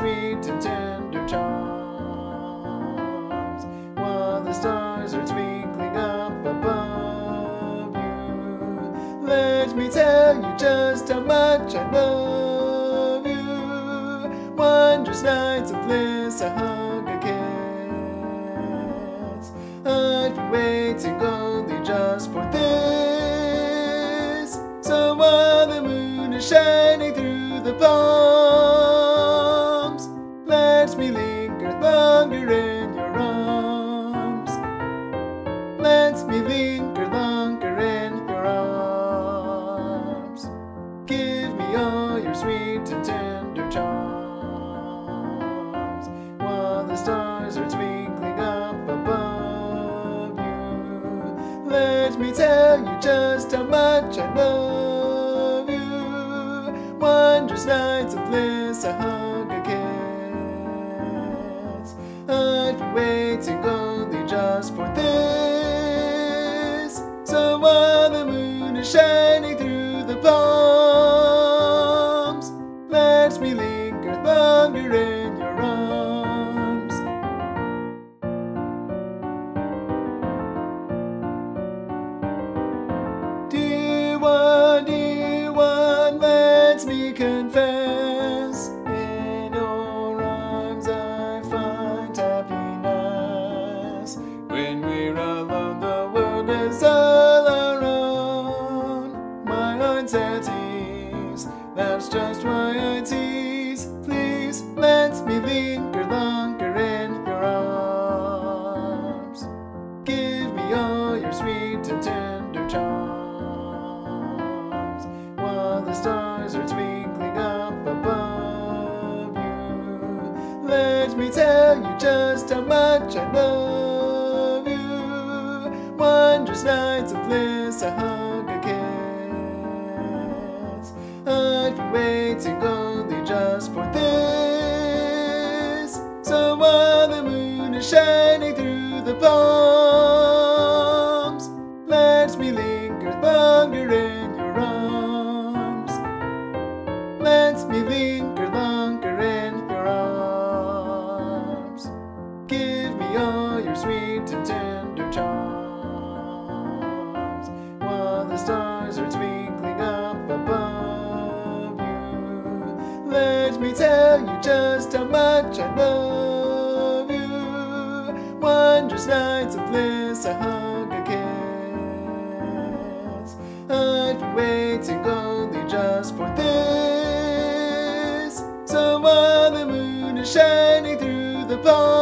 sweet and tender charms. While the stars are twinkling up above you, let me tell you just how much I love you. Wondrous nights of bliss. Me linger longer in your arms. Give me all your sweet and tender charms while the stars are twinkling up above you. Let me tell you just how much I love you. Wondrous nights of bliss, let me linger longer in your sweet and tender charms while the stars are twinkling up above you. Let me tell you just how much I love you. Wondrous nights of bliss, a hug, a kiss. I've been waiting only just for this. So while the moon is shining through the palms, Wondrous nights of bliss, a hug, a kiss. I've been waiting only just for this. So while the moon is shining through the palms,